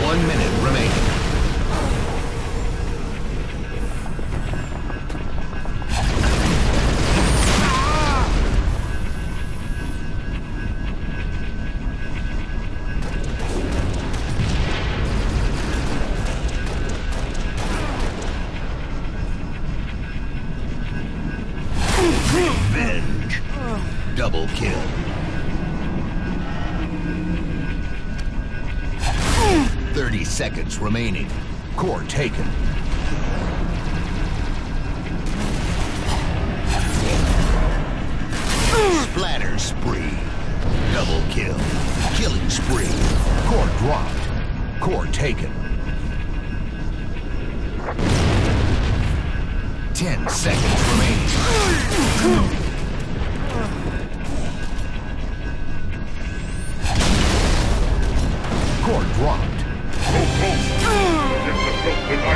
One minute remaining. Revenge! Double kill. Thirty seconds remaining. Core taken. Splatter spree. Double kill. Killing spree. Core dropped. Core taken. Ten seconds remaining. Core dropped. Us our victory!